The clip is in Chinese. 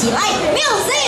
起来，没有谁。